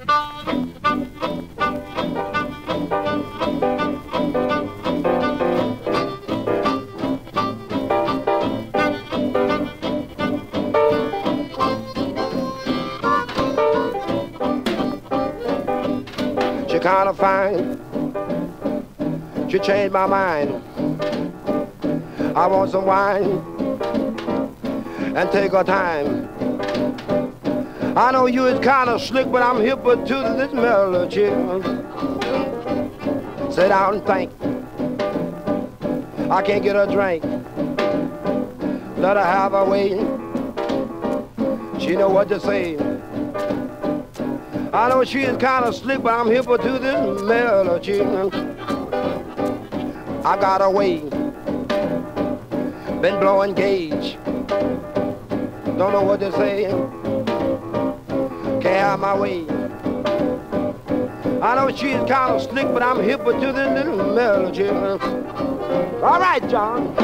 She kind of fine. She changed my mind. I want some wine and take her time. I know you is kind of slick, but I'm hipper to this melody. Sit down and think. I can't get a drink. Let her have her way. She know what to say. I know she is kind of slick, but I'm hipper to this melody. I got away. Been blowing gauge. Don't know what to say. My way. I know she's kind of slick, but I'm hipper to the little melody. All right, John.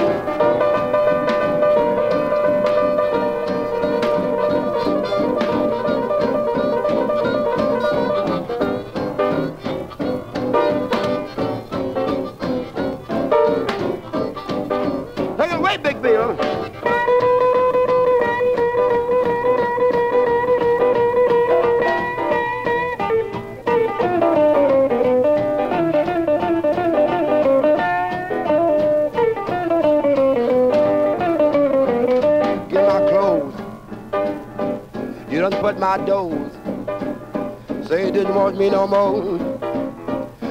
Take it away, Big Bill. You done put my doors. Say you didn't want me no more.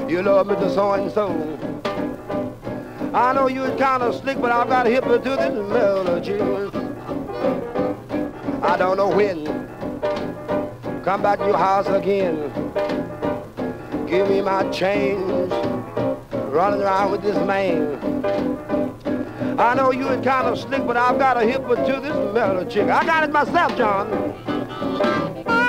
You love me to so and so. I know you was kind of slick, but I've got a hip to this melody. I don't know when. Come back to your house again. Give me my change. Running around with this man. I know you was kind of slick, but I've got a hip to this melody. I got it myself, John. Thank you.